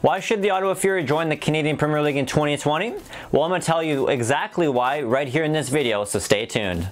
Why should the Ottawa Fury join the Canadian Premier League in 2020? Well, I'm going to tell you exactly why right here in this video, so stay tuned.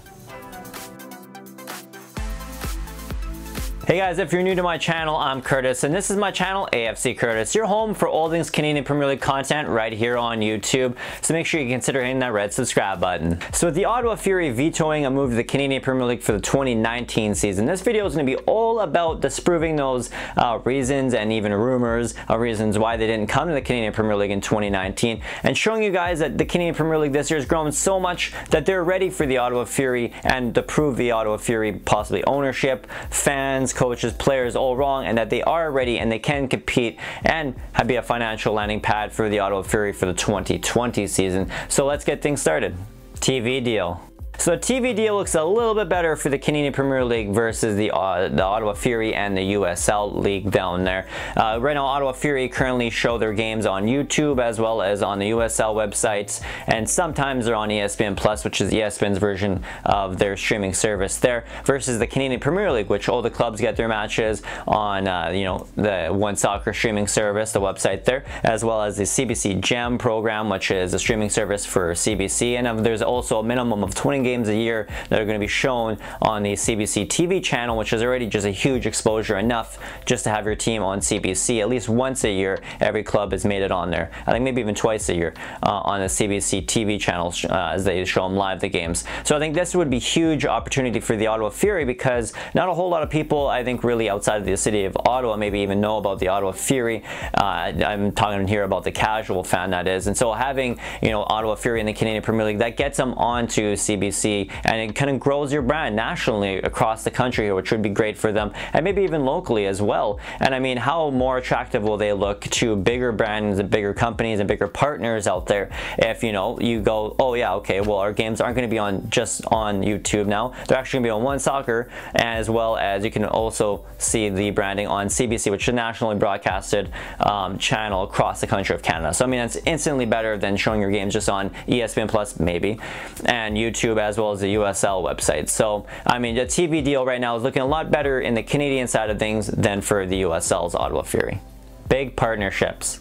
Hey guys, if you're new to my channel, I'm Curtis, and this is my channel, AFC Curtis, your home for all things Canadian Premier League content right here on YouTube, so make sure you consider hitting that red subscribe button. So with the Ottawa Fury vetoing a move to the Canadian Premier League for the 2019 season, this video is going to be all about disproving those uh, reasons and even rumors of reasons why they didn't come to the Canadian Premier League in 2019, and showing you guys that the Canadian Premier League this year has grown so much that they're ready for the Ottawa Fury and to prove the Ottawa Fury possibly ownership, fans, coaches, players all wrong and that they are ready and they can compete and be a financial landing pad for the Ottawa Fury for the 2020 season. So let's get things started. TV deal. So the TV deal looks a little bit better for the Canadian Premier League versus the, uh, the Ottawa Fury and the USL League down there. Uh, right now, Ottawa Fury currently show their games on YouTube as well as on the USL websites, and sometimes they're on ESPN Plus, which is ESPN's version of their streaming service there, versus the Canadian Premier League, which all the clubs get their matches on, uh, you know, the One Soccer streaming service, the website there, as well as the CBC Gem program, which is a streaming service for CBC, and there's also a minimum of 20 games a year that are going to be shown on the CBC TV channel, which is already just a huge exposure enough just to have your team on CBC at least once a year. Every club has made it on there. I think maybe even twice a year uh, on the CBC TV channel uh, as they show them live the games. So I think this would be huge opportunity for the Ottawa Fury because not a whole lot of people I think really outside of the city of Ottawa maybe even know about the Ottawa Fury. Uh, I'm talking here about the casual fan that is. And so having you know Ottawa Fury in the Canadian Premier League that gets them onto CBC and it kind of grows your brand nationally across the country which would be great for them and maybe even locally as well. And I mean how more attractive will they look to bigger brands and bigger companies and bigger partners out there if you know you go oh yeah okay well our games aren't going to be on just on YouTube now. They're actually going to be on One Soccer as well as you can also see the branding on CBC which is a nationally broadcasted um, channel across the country of Canada. So I mean it's instantly better than showing your games just on ESPN Plus maybe and YouTube as well as the USL website. So, I mean, the TV deal right now is looking a lot better in the Canadian side of things than for the USL's Ottawa Fury. Big partnerships.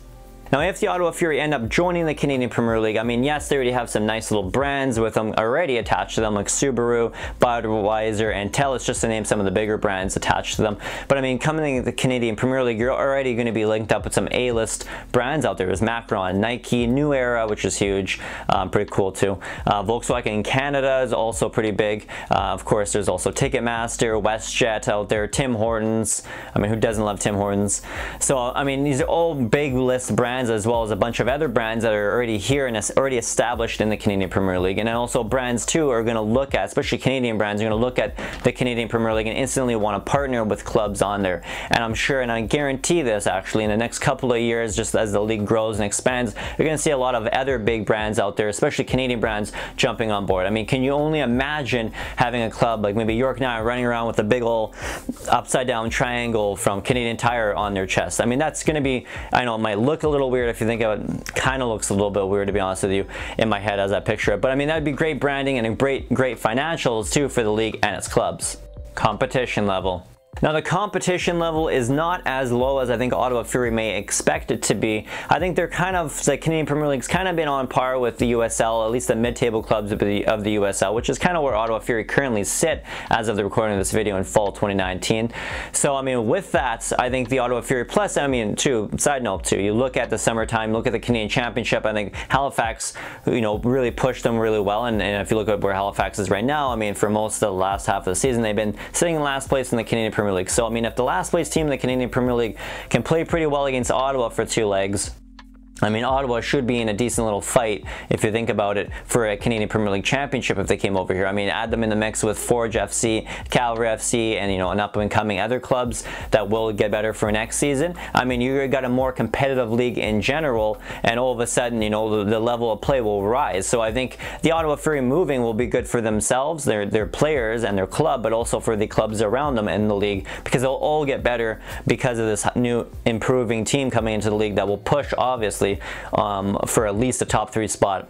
Now, if the Ottawa Fury end up joining the Canadian Premier League, I mean, yes, they already have some nice little brands with them already attached to them, like Subaru, Budweiser, and Telus, just to name some of the bigger brands attached to them. But I mean, coming to the Canadian Premier League, you're already going to be linked up with some A-list brands out there. There's Macron, Nike, New Era, which is huge, um, pretty cool too. Uh, Volkswagen in Canada is also pretty big. Uh, of course, there's also Ticketmaster, WestJet out there, Tim Hortons. I mean, who doesn't love Tim Hortons? So, I mean, these are all big list brands brands as well as a bunch of other brands that are already here and already established in the Canadian Premier League. And also brands too are going to look at, especially Canadian brands, are going to look at the Canadian Premier League and instantly want to partner with clubs on there. And I'm sure, and I guarantee this actually, in the next couple of years, just as the league grows and expands, you're going to see a lot of other big brands out there, especially Canadian brands, jumping on board. I mean, can you only imagine having a club like maybe York now running around with a big old upside down triangle from Canadian Tire on their chest? I mean, that's going to be, I know it might look a little weird if you think of it. Kind of looks a little bit weird to be honest with you in my head as I picture it. But I mean, that'd be great branding and great, great financials too for the league and its clubs. Competition level. Now the competition level is not as low as I think Ottawa Fury may expect it to be. I think they're kind of, the Canadian Premier League's kind of been on par with the USL, at least the mid-table clubs of the, of the USL, which is kind of where Ottawa Fury currently sit as of the recording of this video in fall 2019. So I mean, with that, I think the Ottawa Fury, plus I mean, too, side note too, you look at the summertime, look at the Canadian Championship, I think Halifax, you know, really pushed them really well, and, and if you look at where Halifax is right now, I mean, for most of the last half of the season, they've been sitting in last place in the Canadian Premier League. So, I mean, if the last place team in the Canadian Premier League can play pretty well against Ottawa for two legs, I mean, Ottawa should be in a decent little fight, if you think about it, for a Canadian Premier League championship if they came over here. I mean, add them in the mix with Forge FC, Calgary FC, and, you know, an up-and-coming other clubs that will get better for next season. I mean, you got a more competitive league in general, and all of a sudden, you know, the, the level of play will rise. So I think the Ottawa Fury moving will be good for themselves, their, their players, and their club, but also for the clubs around them in the league, because they'll all get better because of this new improving team coming into the league that will push, obviously, um, for at least a top three spot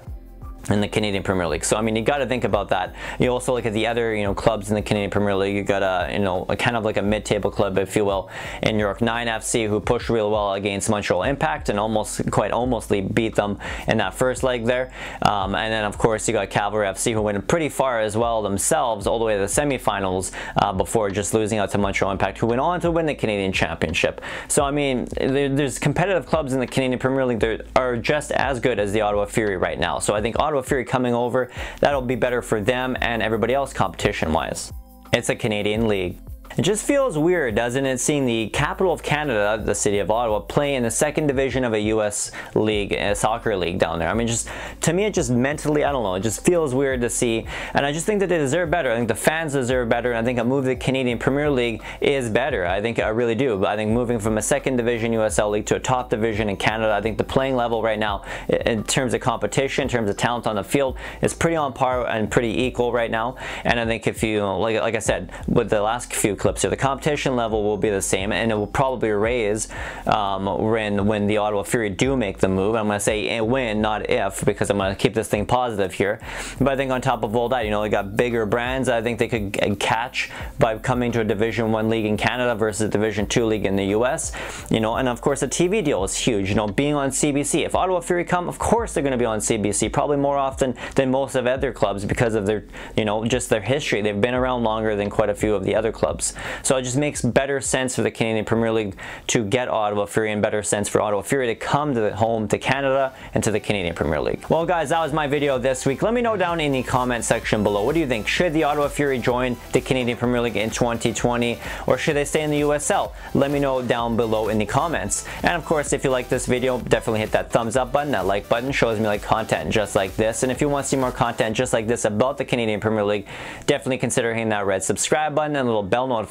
in the Canadian Premier League. So I mean, you got to think about that. You also look at the other you know clubs in the Canadian Premier League. You got a you know a kind of like a mid-table club, if you will, in York 9 FC, who pushed real well against Montreal Impact and almost quite almostly beat them in that first leg there. Um, and then of course you got Cavalry FC, who went pretty far as well themselves, all the way to the semifinals uh, before just losing out to Montreal Impact, who went on to win the Canadian Championship. So I mean, there, there's competitive clubs in the Canadian Premier League that are just as good as the Ottawa Fury right now. So I think Ottawa Ottawa Fury coming over, that'll be better for them and everybody else competition-wise. It's a Canadian league. It just feels weird, doesn't it, seeing the capital of Canada, the city of Ottawa, play in the second division of a U.S. league, a soccer league down there. I mean, just to me, it just mentally, I don't know, it just feels weird to see. And I just think that they deserve better. I think the fans deserve better. And I think a move to the Canadian Premier League is better. I think I really do. But I think moving from a second division USL league to a top division in Canada, I think the playing level right now, in terms of competition, in terms of talent on the field, is pretty on par and pretty equal right now. And I think if you, like, like I said, with the last few clips here. The competition level will be the same and it will probably raise um, when, when the Ottawa Fury do make the move. I'm going to say when, not if, because I'm going to keep this thing positive here. But I think on top of all that, you know, they got bigger brands I think they could catch by coming to a Division 1 league in Canada versus a Division 2 league in the US. You know, and of course the TV deal is huge, you know, being on CBC. If Ottawa Fury come, of course they're going to be on CBC, probably more often than most of other clubs because of their, you know, just their history. They've been around longer than quite a few of the other clubs. So it just makes better sense for the Canadian Premier League to get Ottawa Fury and better sense for Ottawa Fury to come to home to Canada and to the Canadian Premier League. Well guys, that was my video this week. Let me know down in the comment section below. What do you think? Should the Ottawa Fury join the Canadian Premier League in 2020 or should they stay in the USL? Let me know down below in the comments. And of course, if you like this video, definitely hit that thumbs up button. That like button shows me like content just like this. And if you want to see more content just like this about the Canadian Premier League, definitely consider hitting that red subscribe button and little bell notification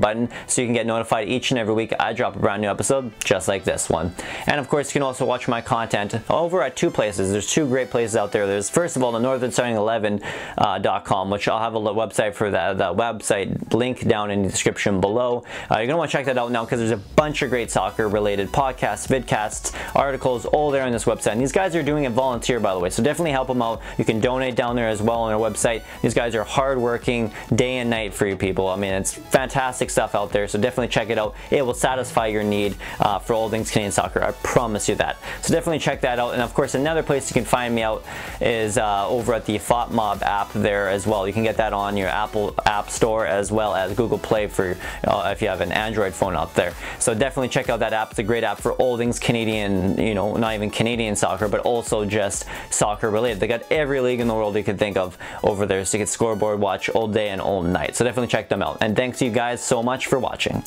button so you can get notified each and every week I drop a brand new episode just like this one. And of course, you can also watch my content over at two places. There's two great places out there. There's first of all the northernstarting11.com, uh, which I'll have a website for that, that website link down in the description below. Uh, you're gonna want to check that out now because there's a bunch of great soccer related podcasts, vidcasts, articles, all there on this website. And these guys are doing it volunteer, by the way, so definitely help them out. You can donate down there as well on their website. These guys are hardworking day and night for you people. I mean, it's fantastic stuff out there, so definitely check it out. It will satisfy your need uh, for all things Canadian soccer. I promise you that. So definitely check that out. And of course, another place you can find me out is uh, over at the FotMob app there as well. You can get that on your Apple App Store as well as Google Play for uh, if you have an Android phone out there. So definitely check out that app. It's a great app for all things Canadian, you know, not even Canadian soccer, but also just soccer related. They got every league in the world you can think of over there, so you can scoreboard watch all day and all night. So definitely check them out. And thanks you guys so much for watching.